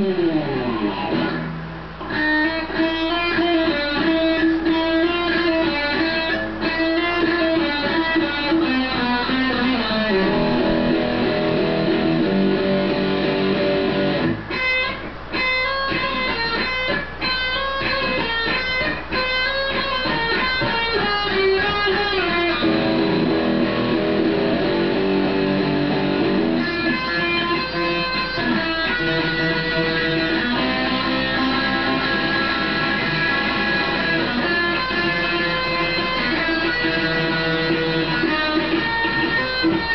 Hmm.